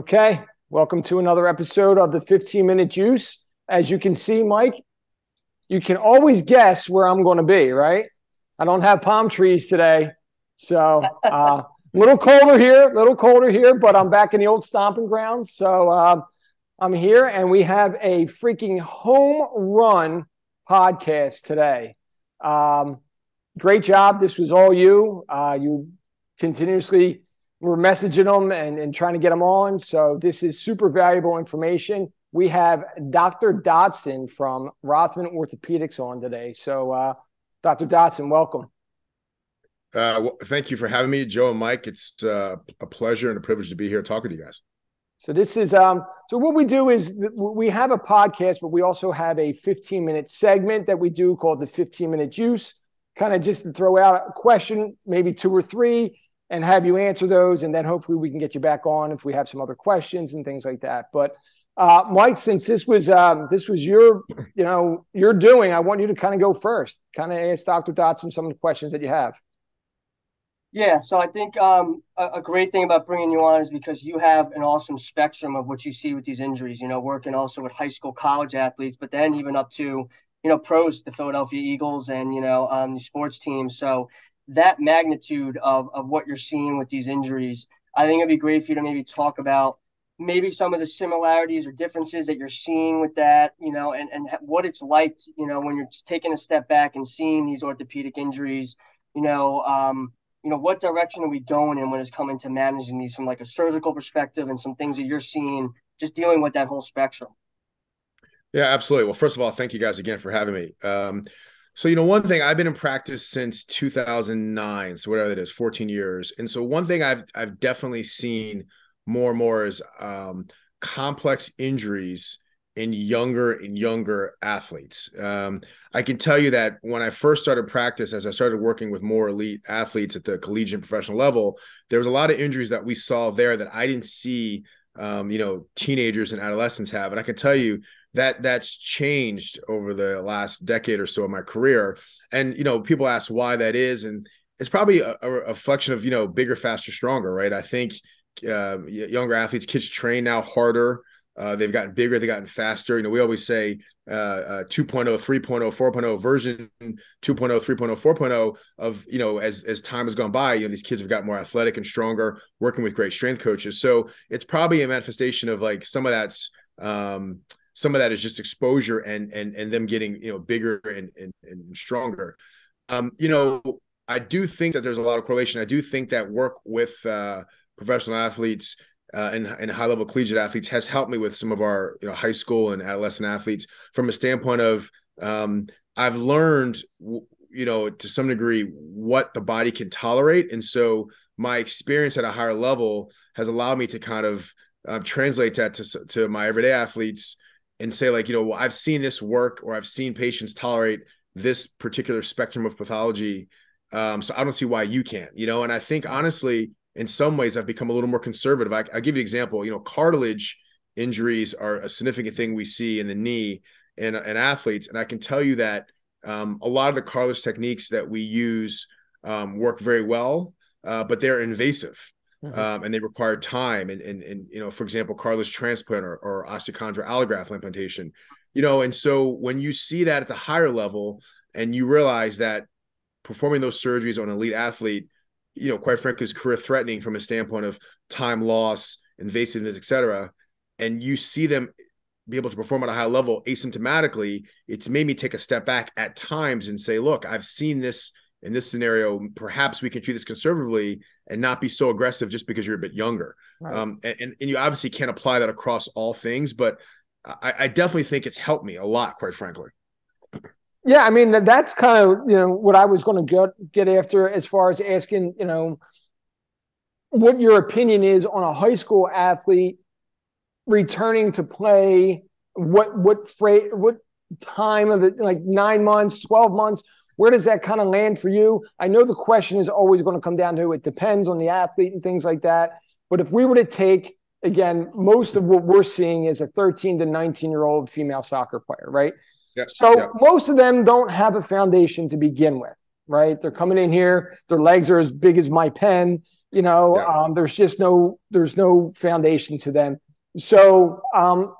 Okay, welcome to another episode of the 15 Minute Juice. As you can see, Mike, you can always guess where I'm going to be, right? I don't have palm trees today. So, a uh, little colder here, a little colder here, but I'm back in the old stomping grounds. So, uh, I'm here and we have a freaking home run podcast today. Um, great job. This was all you. Uh, you continuously we're messaging them and, and trying to get them on. So this is super valuable information. We have Dr. Dodson from Rothman Orthopedics on today. So, uh, Dr. Dodson, welcome. Uh, well, thank you for having me, Joe and Mike. It's uh, a pleasure and a privilege to be here talking to you guys. So this is um, so what we do is we have a podcast, but we also have a 15 minute segment that we do called the 15 minute juice. Kind of just to throw out a question, maybe two or three, and have you answer those. And then hopefully we can get you back on if we have some other questions and things like that. But uh, Mike, since this was um, this was your you know your doing, I want you to kind of go first. Kind of ask Dr. Dodson some of the questions that you have. Yeah, so I think um, a, a, great thing about bringing you on is because you have an awesome spectrum of what you see with these injuries. You know, working also with high school, college athletes, but then even up to you know pros, the Philadelphia Eagles, and you know um, the sports teams. So that magnitude of, of what you're seeing with these injuries, I think it'd be great for you to maybe talk about maybe some of the similarities or differences that you're seeing with that, you know, and, and what it's like, to, you know, when you're taking a step back and seeing these orthopedic injuries, you know, um, you know, what direction are we going in when it's coming to managing these from like a surgical perspective and some things that you're seeing, just dealing with that whole spectrum? Yeah, absolutely. Well, first of all, thank you guys again for having me. Um, so, you know, one thing I've been in practice since 2009, so whatever that is, 14 years. And so one thing I've I've definitely seen more and more is um, complex injuries in younger and younger athletes. Um, I can tell you that when I first started practice, as I started working with more elite athletes at the collegiate professional level, there was a lot of injuries that we saw there that I didn't see, um, you know, teenagers and adolescents have. And I can tell you that that's changed over the last decade or so of my career. And you know, people ask why that is, and it's probably a, a reflection of you know bigger, faster, stronger, right? I think uh, younger athletes, kids train now harder. Uh, they've gotten bigger, they've gotten faster. You know, we always say uh, uh, 2.0, 3.0, 4.0 version 2.0, 3.0, 4.0 of, you know, as, as time has gone by, you know, these kids have gotten more athletic and stronger, working with great strength coaches. So it's probably a manifestation of like some of that's, um, some of that is just exposure and and and them getting you know bigger and and, and stronger. Um, you know, I do think that there's a lot of correlation. I do think that work with uh, professional athletes uh, and, and high level collegiate athletes has helped me with some of our you know high school and adolescent athletes from a standpoint of um, I've learned you know to some degree what the body can tolerate, and so my experience at a higher level has allowed me to kind of uh, translate that to to my everyday athletes and say like you know well, i've seen this work or i've seen patients tolerate this particular spectrum of pathology um, so i don't see why you can't you know? And i think honestly in some ways i've become a little more conservative. I, i'll give you an example you know cartilage injuries are a significant thing we see in the knee in, in athletes and i can tell you that um, a lot of the cartilage techniques that we use um, work very well uh, but they're invasive Mm-hmm. Um, and they require time and, and and you know for example cartilage transplant or, or osteochondral allograft implantation you know and so when you see that at the higher level and you realize that performing those surgeries on an elite athlete you know quite frankly is career threatening from a standpoint of time loss invasiveness etc and you see them be able to perform at a high level asymptomatically it's made me take a step back at times and say look i've seen this in this scenario, perhaps we can treat this conservatively and not be so aggressive just because you're a bit younger. Right. Um, and, and you obviously can't apply that across all things, but I, I definitely think it's helped me a lot, quite frankly. Yeah, I mean that's kind of you know what I was going to get get after as far as asking you know what your opinion is on a high school athlete returning to play. What what fra- what time of the like nine months, twelve months? Where does that kind of land for you? I know the question is always going to come down to it depends on the athlete and things like that. But if we were to take, again, most of what we're seeing is a 13 to 19 year old female soccer player, right? Yes. So yeah. most of them don't have a foundation to begin with, right? They're coming in here, their legs are as big as my pen. You know, yeah. um, there's just no there's no foundation to them. So um,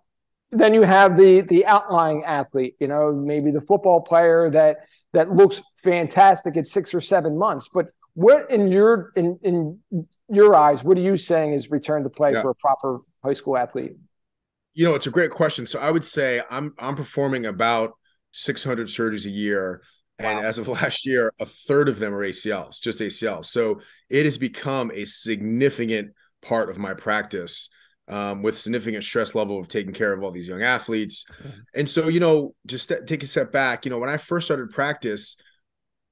then you have the the outlying athlete. You know, maybe the football player that that looks fantastic at six or seven months, but what in your in in your eyes, what are you saying is return to play yeah. for a proper high school athlete? You know, it's a great question. So I would say I'm I'm performing about 600 surgeries a year. Wow. And as of last year, a third of them are ACLs, just ACLs. So it has become a significant part of my practice um, with significant stress level of taking care of all these young athletes. Mm-hmm. And so, you know, just take a step back, you know, when I first started practice,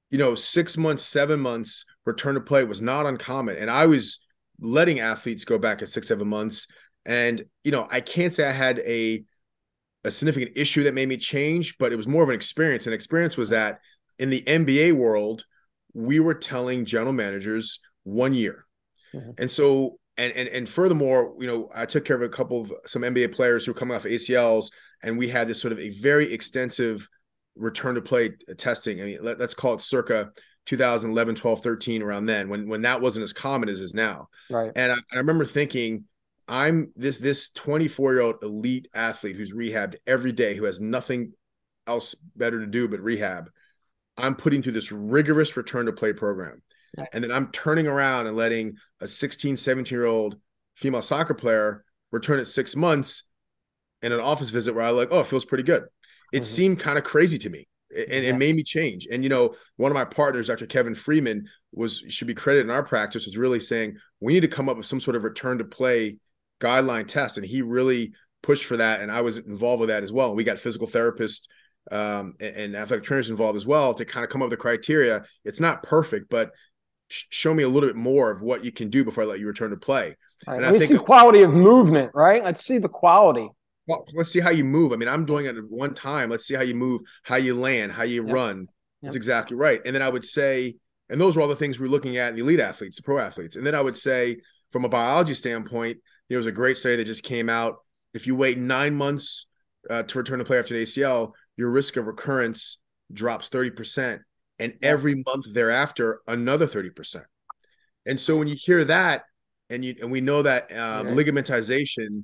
you know, six months, seven months return to play was not uncommon. And I was letting athletes go back at six, seven months. And, you know, I can't say I had a a significant issue that made me change, but it was more of an experience. An experience was that in the NBA world, we were telling general managers one year. Mm-hmm. And so and and and furthermore, you know, I took care of a couple of some NBA players who were coming off ACLs, and we had this sort of a very extensive return to play testing. I mean, let, us call it circa 2011, 12, 13, around then, when when that wasn't as common as is now. Right. And I, I remember thinking, I'm this this 24 year old elite athlete who's rehabbed every day, who has nothing else better to do but rehab. I'm putting through this rigorous return to play program. And then I'm turning around and letting a 16, 17 year old female soccer player return at six months in an office visit where I like, oh, it feels pretty good. It mm-hmm. seemed kind of crazy to me. And yeah. it made me change. And you know, one of my partners, Dr. Kevin Freedman, was should be credited in our practice, was really saying we need to come up with some sort of return to play guideline test. And he really pushed for that. And I was involved with that as well. And we got physical therapists um, and, and athletic trainers involved as well to kind of come up with the criteria. It's not perfect, but show me a little bit more of what you can do before I let you return to play. Right. And I think see quality of movement, right? Let's see the quality. Well, let's see how you move. I mean, I'm doing it at one time. Let's see how you move, how you land, how you yep. run. Yep. That's exactly right. And then I would say, and those are all the things we're looking at in the elite athletes, the pro athletes. And then I would say, from a biology standpoint, there was a great study that just came out. If you wait nine months uh, to return to play after an ACL, your risk of recurrence drops 30% and every month thereafter another 30% and so when you hear that and you and we know that um, ligamentization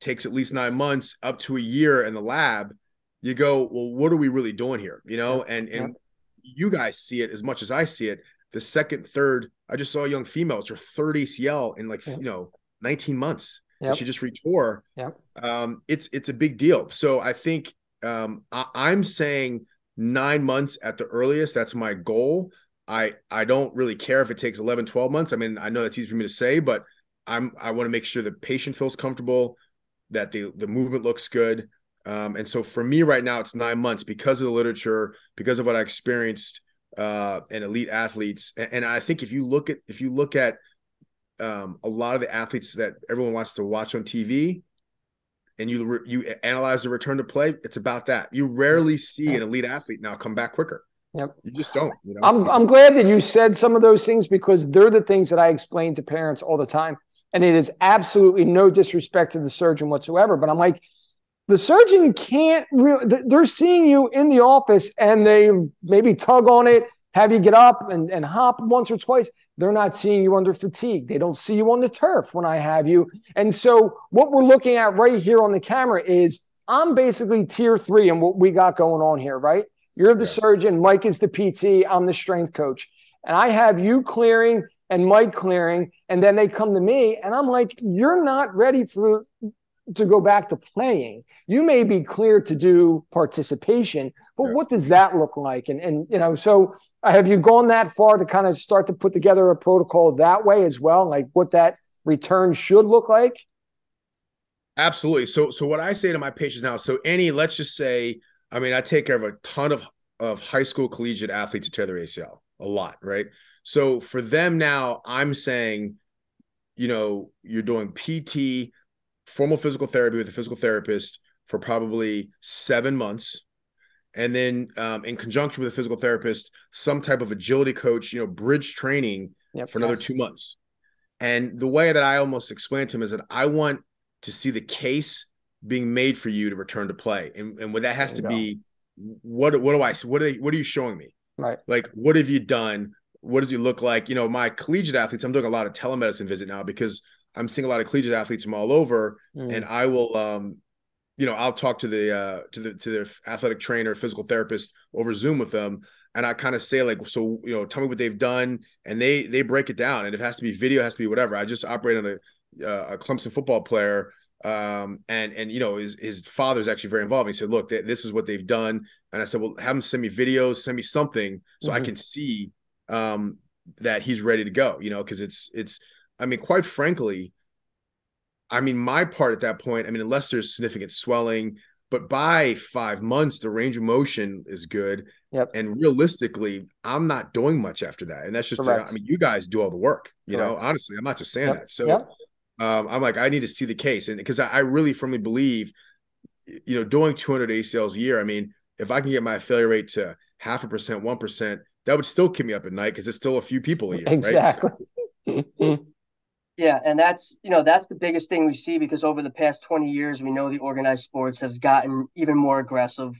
takes at least nine months up to a year in the lab you go well what are we really doing here? You know and and you guys see it as much as i see it. The second third i just saw a young female it's her third acl in like you know 19 months yep. she just retore. Yep. um it's it's a big deal. So i think um I, i'm saying nine months at the earliest. That's my goal. I I don't really care if it takes 11, 12 months. I mean, I know that's easy for me to say, but I'm I want to make sure the patient feels comfortable, that the the movement looks good. Um, and so for me right now, it's nine months because of the literature, because of what I experienced uh, and elite athletes. And, and I think if you look at if you look at um, a lot of the athletes that everyone wants to watch on TV, and you re- you analyze the return to play, it's about that. You rarely see an elite athlete now come back quicker. Yep. You just don't. You know? I'm I'm glad that you said some of those things because they're the things that I explain to parents all the time. And it is absolutely no disrespect to the surgeon whatsoever. But I'm like, the surgeon can't really they're seeing you in the office and they maybe tug on it have you get up and, and hop once or twice. They're not seeing you under fatigue. They don't see you on the turf when I have you. And so, what we're looking at right here on the camera is I'm basically tier three and what we got going on here, right? You're the surgeon, Mike is the PT, I'm the strength coach. And I have you clearing and Mike clearing. And then they come to me and I'm like, you're not ready for to go back to playing. You may be clear to do participation, but what does that look like? And and you know, so uh, have you gone that far to kind of start to put together a protocol that way as well, like what that return should look like? Absolutely. So so what I say to my patients now, so any, let's just say, I mean, I take care of a ton of of high school collegiate athletes who tear their ACL, a lot, right? So for them now, I'm saying, you know, you're doing PT, formal physical therapy with a physical therapist for probably seven months and then um, in conjunction with a physical therapist, some type of agility coach, you know, bridge training yep, for another yes. two months. And the way that I almost explained to him is that I want to see the case being made for you to return to play, and and what that has to go. be, what what do I what are they, what are you showing me? Right. Like what have you done? what does he look like? You know, my collegiate athletes, I'm doing a lot of telemedicine visit now because I'm seeing a lot of collegiate athletes from all over, mm. and I will, um, you know, I'll talk to the uh, to the to the athletic trainer, physical therapist over Zoom with them, and I kind of say like, so you know, tell me what they've done, and they they break it down, and if it has to be video, it has to be whatever. I just operate on a uh, a Clemson football player, um, and and you know his his father's actually very involved. He said, look, th- this is what they've done, and I said, well, have them send me videos, send me something, so mm-hmm. I can see um, that he's ready to go. You know, because it's it's, I mean, quite frankly, I mean, my part at that point, I mean, unless there's significant swelling, but by five months, the range of motion is good. Yep. And realistically, I'm not doing much after that. And that's just, I mean, you guys do all the work, you Correct. know, honestly, I'm not just saying yep. that. So yep. um, I'm like, I need to see the case. And because I, I, really firmly believe, you know, doing 200 ACLs a year, I mean, if I can get my failure rate to half a percent, 1%, that would still keep me up at night because it's still a few people a year. Exactly. Right? So, Yeah, and that's you know that's the biggest thing we see because over the past twenty years we know the organized sports has gotten even more aggressive.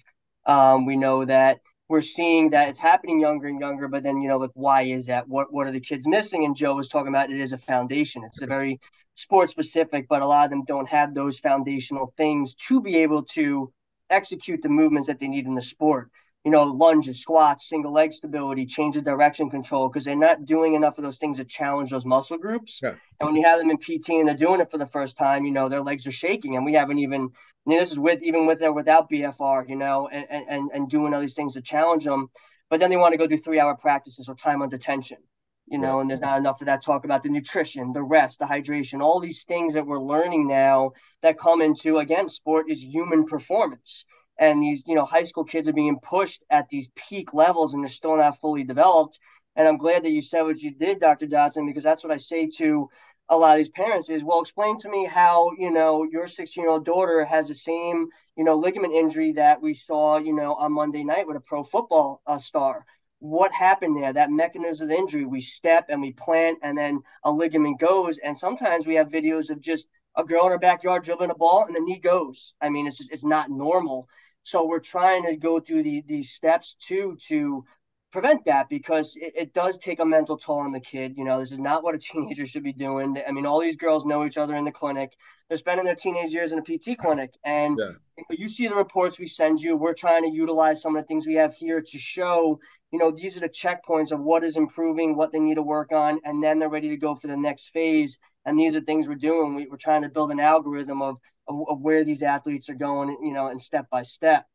Um, we know that we're seeing that it's happening younger and younger, but then you know like why is that? What what are the kids missing? And Joe was talking about it is a foundation. It's a very sport specific, but a lot of them don't have those foundational things to be able to execute the movements that they need in the sport you know, lunges, squats, single leg stability, change of direction control, because they're not doing enough of those things to challenge those muscle groups. Yeah. And when you have them in PT and they're doing it for the first time, you know, their legs are shaking. And we haven't even, you know, this is with even with or without BFR, you know, and, and, and doing all these things to challenge them. But then they want to go do three hour practices or time under tension, you know, yeah. and there's not enough of that talk about the nutrition, the rest, the hydration, all these things that we're learning now that come into, again, sport is human performance and these you know high school kids are being pushed at these peak levels and they're still not fully developed. And i'm glad that you said what you did dr dodson because that's what i say to a lot of these parents is well explain to me how you know your 16 year old daughter has the same you know ligament injury that we saw you know on monday night with a pro football uh, star. What happened there? That mechanism of injury we step and we plant and then a ligament goes. And sometimes we have videos of just a girl in her backyard dribbling a ball and the knee goes. I mean it's just it's not normal so we're trying to go through the, these steps too to prevent that because it, it, does take a mental toll on the kid. You know, this is not what a teenager should be doing. I mean, all these girls know each other in the clinic. They're spending their teenage years in a PT clinic. And yeah. you see the reports we send you. We're trying to utilize some of the things we have here to show, you know, these are the checkpoints of what is improving, what they need to work on, and then they're ready to go for the next phase. And these are things we're doing. We, we're trying to build an algorithm of of, of where these athletes are going, you know, and step by step,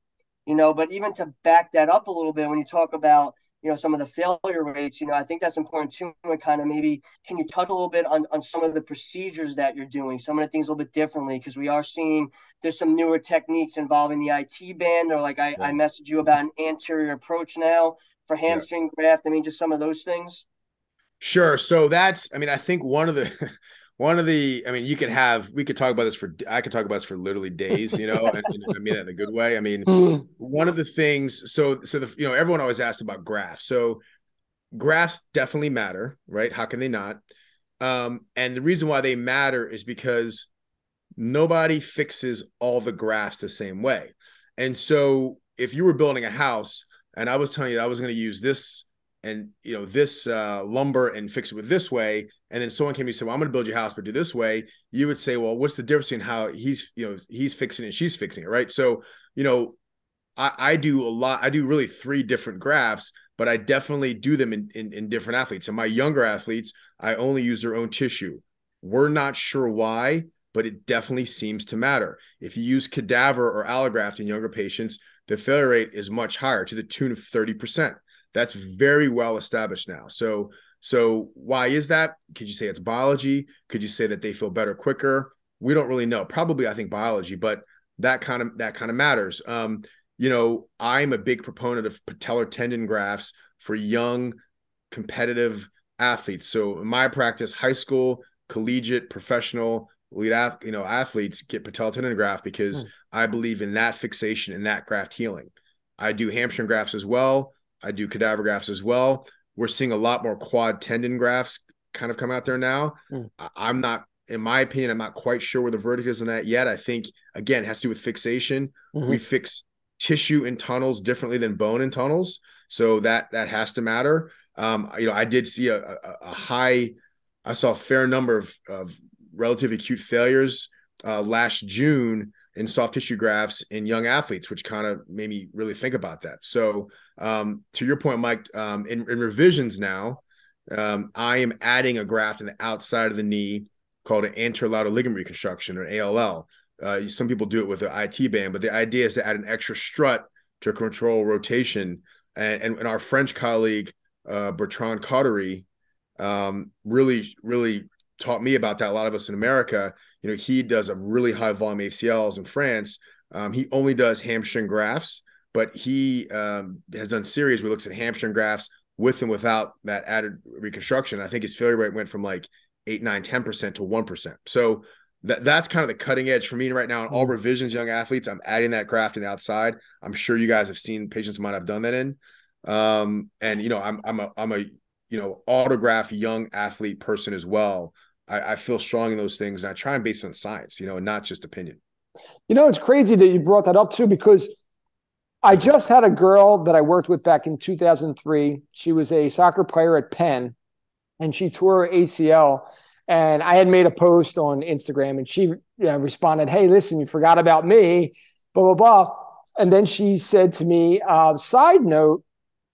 you know. But even to back that up a little bit, when you talk about you know some of the failure rates you know i think that's important too and kind of maybe can you touch a little bit on, on some of the procedures that you're doing some of the things a little bit differently because we are seeing there's some newer techniques involving the it band or like i, yeah. I messaged you about an anterior approach now for hamstring yeah. graft i mean just some of those things sure so that's i mean i think one of the one of the i mean you could have we could talk about this for i could talk about this for literally days you know and, and i mean that in a good way. I mean one of the things so so the you know everyone always asked about grafts. So grafts definitely matter right? How can they not? Um and the reason why they matter is because nobody fixes all the grafts the same way. And so if you were building a house and i was telling you i was going to use this and you know this uh, lumber and fix it with this way. And then someone came and said well i'm going to build your house but do this way. You would say well what's the difference between how he's you know he's fixing it and she's fixing it right? So you know i i do a lot i do really three different grafts but i definitely do them in, in, in different athletes. And my younger athletes i only use their own tissue. We're not sure why but it definitely seems to matter. If you use cadaver or allograft in younger patients the failure rate is much higher to the tune of 30% that's very well established now. So so why is that? Could you say it's biology? Could you say that they feel better quicker? We don't really know. Probably I think biology, but that kind of that kind of matters. Um, you know, I'm a big proponent of patellar tendon grafts for young competitive athletes. So in my practice, high school, collegiate, professional, lead ath- you know, athletes get patellar tendon graft because mm. I believe in that fixation and that graft healing. I do hamstring grafts as well. I do cadaver grafts as well. We're seeing a lot more quad tendon grafts kind of come out there now. Mm. I'm not, in my opinion, I'm not quite sure where the verdict is on that yet. I think again, it has to do with fixation. Mm-hmm. We fix tissue in tunnels differently than bone in tunnels, so that that has to matter. Um, you know, I did see a, a, a, high, I saw a fair number of, of relative acute failures uh, last June in soft tissue grafts in young athletes, which kind of made me really think about that. So, um, to your point, Mike, um, in, in, revisions now, um, I am adding a graft in the outside of the knee called an anterior ligament reconstruction or ALL. Uh, some people do it with an IT band, but the idea is to add an extra strut to control rotation. And, and, and our French colleague, uh, Bertrand Caudery, um, really, really taught me about that. A lot of us in America, you know, he does a really high volume ACLs in France. Um, he only does hamstring grafts, but he um, has done series where he looks at hamstring grafts with and without that added reconstruction. I think his failure rate went from like eight, nine, 10% to 1%. So that, that's kind of the cutting edge for me right now. In all mm-hmm. revisions, young athletes, I'm adding that graft in the outside. I'm sure you guys have seen patients might have done that in. Um, and you know, I'm I'm a I'm a you know autograft young athlete person as well. I, I feel strong in those things, and I try and base on science, you know, and not just opinion. You know, it's crazy that you brought that up too, because I just had a girl that I worked with back in 2003. She was a soccer player at Penn, and she tore her ACL. And I had made a post on Instagram, and she you know, responded, "Hey, listen, you forgot about me." Blah blah blah. And then she said to me, uh, "Side note,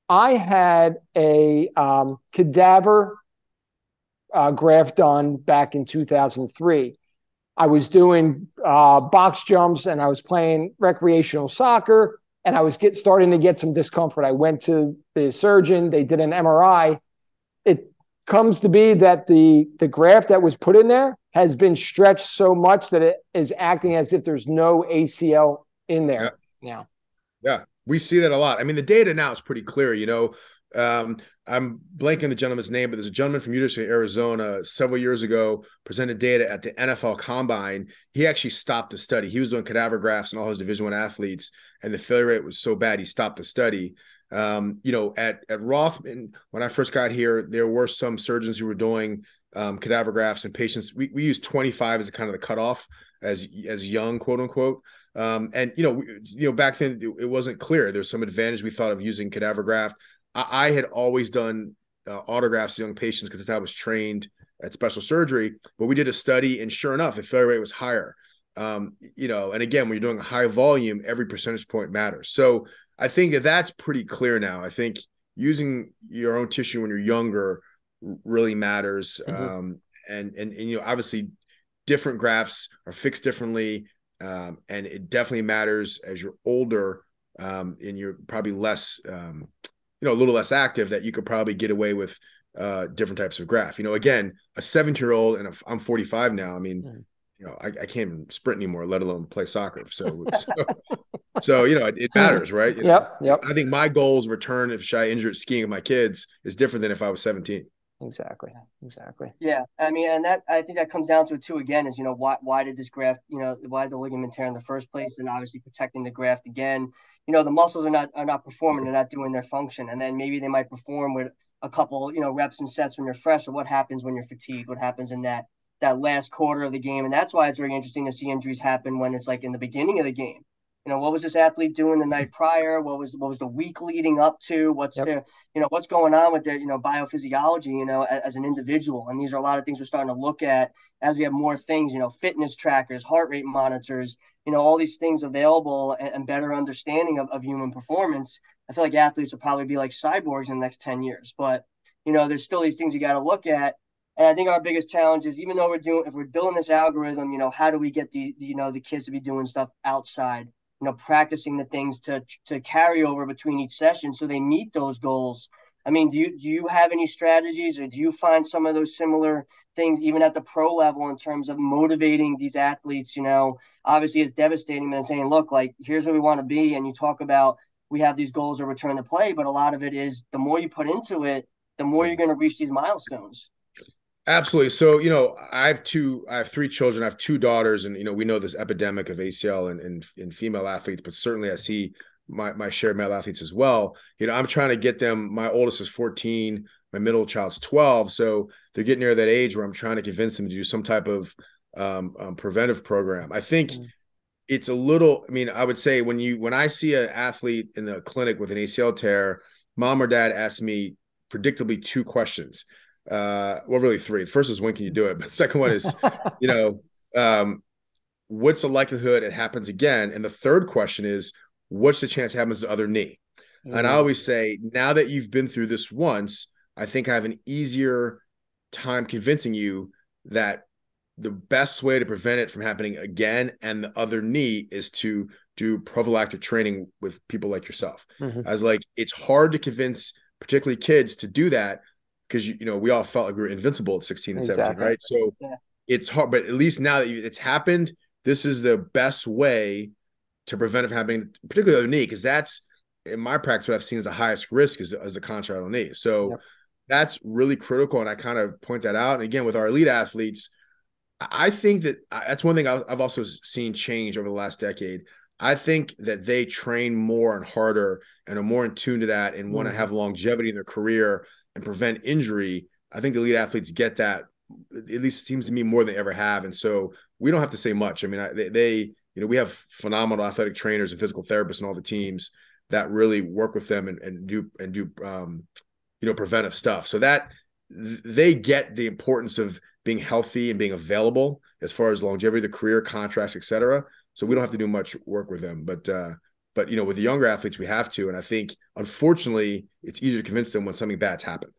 I had a um, cadaver uh, graft done back in 2003. I was doing uh, box jumps and I was playing recreational soccer and I was get, starting to get some discomfort. I went to the surgeon, they did an MRI. It comes to be that the, the graft that was put in there has been stretched so much that it is acting as if there's no ACL in there yeah. now. Yeah, we see that a lot. I mean, the data now is pretty clear. You know, um, I'm blanking the gentleman's name, but there's a gentleman from University of Arizona several years ago presented data at the NFL Combine. He actually stopped the study. He was doing cadaver grafts and all his Division One athletes, and the failure rate was so bad he stopped the study. Um, you know, at at Rothman, when I first got here, there were some surgeons who were doing um, cadaver grafts and patients. We we use 25 as a kind of the cutoff as as young, quote unquote. Um, and you know, you know, back then it, it wasn't clear. There's some advantage we thought of using cadaver graft I, I had always done uh, autografts to young patients because I was trained at special surgery. But we did a study, and sure enough, the failure rate was higher. Um, you know, and again, when you're doing a high volume, every percentage point matters. So I think that that's pretty clear now. I think using your own tissue when you're younger really matters. Mm-hmm. Um, and, and and you know, obviously, different grafts are fixed differently, um, and it definitely matters as you're older um, and you're probably less um, you know a little less active that you could probably get away with uh, different types of graft. You know, again, a 17 year old and I'm 45 now. I mean, mm. you know, I, I, can't even sprint anymore, let alone play soccer. So, so, so, you know, it, it matters, right? You yep. Know, yep. I think my goals return if I injured skiing with my kids is different than if I was 17. Exactly. Exactly. Yeah. I mean, and that I think that comes down to it too. Again, is you know why why did this graft you know why did the ligament tear in the first place, and obviously protecting the graft again you know the muscles are not are not performing they're not doing their function and then maybe they might perform with a couple you know reps and sets when you're fresh or what happens when you're fatigued what happens in that that last quarter of the game and that's why it's very interesting to see injuries happen when it's like in the beginning of the game you know what was this athlete doing the mm-hmm. night prior? What was what was the week leading up to? What's yep. their you know what's going on with their you know biophysiology you know as, as, an individual? And these are a lot of things we're starting to look at as we have more things you know fitness trackers heart rate monitors you know all these things available and, and better understanding of, of human performance. I feel like athletes will probably be like cyborgs in the next 10 years but you know there's still these things you got to look at. And I think our biggest challenge is even though we're doing, if we're building this algorithm, you know, how do we get the, you know, the kids to be doing stuff outside? You know, practicing the things to to carry over between each session so they meet those goals. I mean, do you do you have any strategies or do you find some of those similar things even at the pro level in terms of motivating these athletes, you know, obviously it's devastating than saying, look, like here's where we want to be and you talk about we have these goals of return to play, but a lot of it is the more you put into it, the more you're going to reach these milestones. Absolutely. So, you know, I have two, I have three children. I have two daughters, and you know, we know this epidemic of ACL and in, in, in, female athletes, but certainly I see my my share of male athletes as well. You know, I'm trying to get them. My oldest is 14, my middle child's 12, so they're getting near that age where I'm trying to convince them to do some type of um, um, preventive program. I think. Mm-hmm. It's a little. I mean, I would say when you when I see an athlete in the clinic with an ACL tear, mom or dad asks me, predictably two questions. Uh, well, really three. The first is when can you do it, but the second one is, you know, um, what's the likelihood it happens again? And the third question is, what's the chance it happens to the other knee? Mm-hmm. And I mm. always say, now that you've been through this once, I think I have an easier time convincing you that the best way to prevent it from happening again and the other knee is to do prophylactic training with people like yourself. Mm-hmm. I was like, it's hard to convince particularly kids to do that because you, you know we all felt like we were invincible at 16 and exactly. 17, right? So yeah. it's hard, but at least now that it's happened, this is the best way to prevent it from happening, particularly the knee, because that's in my practice what I've seen as the highest risk is as a contralateral knee. So yep. that's really critical, and I kind of point that out. And again, with our elite athletes, I think that that's one thing I've also seen change over the last decade. I think that they train more and harder and are more in tune to that and want to mm-hmm. have longevity in their career and prevent injury. I think the elite athletes get that at least seems to me more than they ever have. And so we don't have to say much. I mean, I, they, they, you know, we have phenomenal athletic trainers and physical therapists and all the teams that really work with them and, and do and do um, you know preventive stuff. So that they get the importance of being healthy and being available as far as longevity the career, contracts, etc. So we don't have to do much work with them, but uh, but you know, with the younger athletes, we have to. And I think unfortunately, it's easier to convince them when something bad's happened.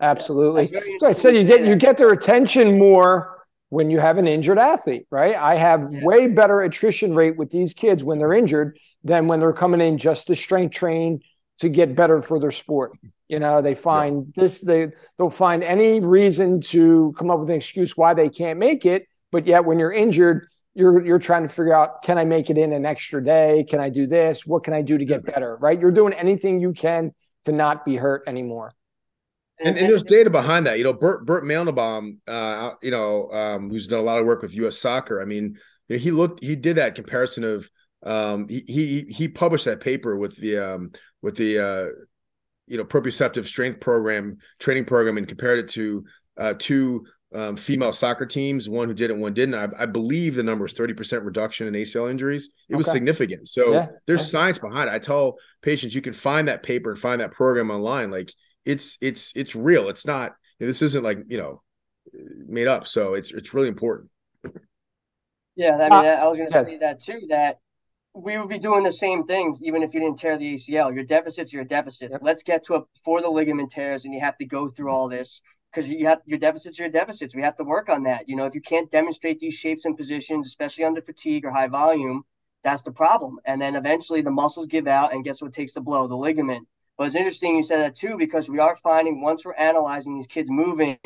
Absolutely. So I said you get you get their attention more when you have an injured athlete, right? I have yeah. way better attrition rate with these kids when they're injured than when they're coming in just to strength train to get better for their sport. You know, they find yeah. this, they they'll find any reason to come up with an excuse why they can't make it. But yet when you're injured, you're you're trying to figure out, can I make it in an extra day? Can I do this? What can I do to get better? Right? You're doing anything you can to not be hurt anymore. And, and there's data behind that. You know, Bert Bert Mandelbaum, uh, you know, um, who's done a lot of work with U.S. Soccer. I mean, you know, he looked, he did that comparison of, um, he he he published that paper with the um with the uh, you know, proprioceptive strength program training program and compared it to uh two um, female soccer teams, one who did it, one didn't. I, I believe the number is 30% reduction in ACL injuries. It okay. was significant. So yeah. there's yeah. science behind it. I tell patients you can find that paper and find that program online. Like it's it's it's real. It's not this isn't like you know made up. So it's it's really important. Yeah, I mean, uh, I was going to say that too. That we would be doing the same things even if you didn't tear the ACL. Your deficits your deficits. Yep. Let's get to a for the ligament tears, and you have to go through all this because you have your deficits are your deficits. We have to work on that. You know, if you can't demonstrate these shapes and positions, especially under fatigue or high volume, that's the problem. And then eventually the muscles give out, and guess what takes the blow? The ligament. But it's interesting you said that too, because we are finding once we're analyzing these kids moving,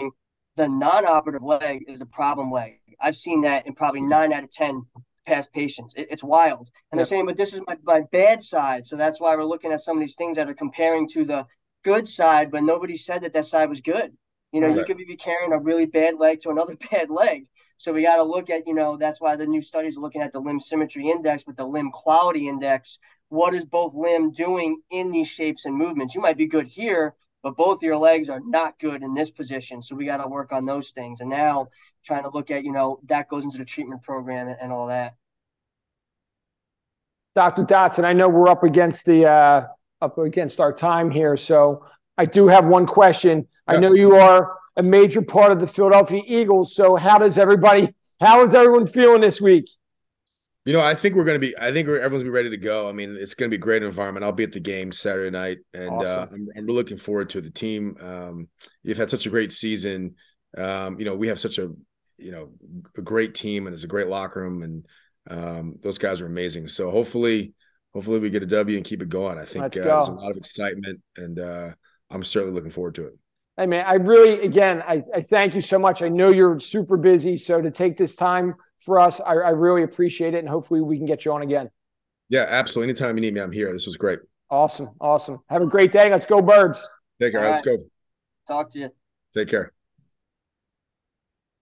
the non-operative leg is the problem leg. I've seen that in probably nine out of ten past patients. It, it's wild. And they're saying, but this is my, my bad side. So that's why we're looking at some of these things that are comparing to the good side, but nobody said that that side was good. You know, right. you could be carrying a really bad leg to another bad leg. So we got to look at, you know, that's why the new studies are looking at the limb symmetry index with the limb quality index, what is both limb doing in these shapes and movements? You might be good here, but both your legs are not good in this position. So we got to work on those things. And now trying to look at, you know, that goes into the treatment program and, and all that. Dr. Dodson, I know we're up against the uh, up against our time here, so I do have one question. Yeah. I know you are a major part of the Philadelphia Eagles. So how does everybody? How is everyone feeling this week? You know, I think we're going to be. I think everyone's be ready to go. I mean, it's going to be a great environment. I'll be at the game Saturday night, and uh, awesome. uh, I'm, I'm looking forward to the team. Um, you've had such a great season. Um, you know, we have such a you know a great team, and it's a great locker room, and um, those guys are amazing. So hopefully, hopefully we get a W and keep it going. I think uh, there's a lot of excitement, and uh, I'm certainly looking forward to it. Hey man, I really again I, I thank you so much. I know you're super busy, so to take this time for us, I, I really appreciate it, and hopefully we can get you on again. Yeah, absolutely. Anytime you need me, I'm here. This was great. Awesome, awesome. Have a great day. Let's go, birds. Take care. All Let's right. go. Talk to you. Take care.